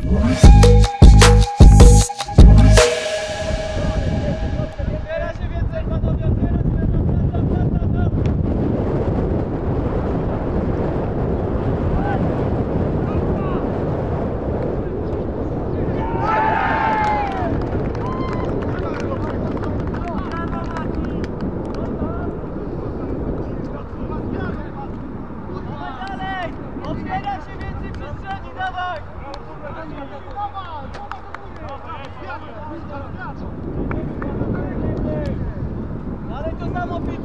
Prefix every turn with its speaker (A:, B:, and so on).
A: Otwiera się więcej, panowie, otwiera się więcej. Tam, tam, tam, tam, tam. Dawaj dalej! Otwiera się więcej przestrzeni, dawaj! Dalej to samo!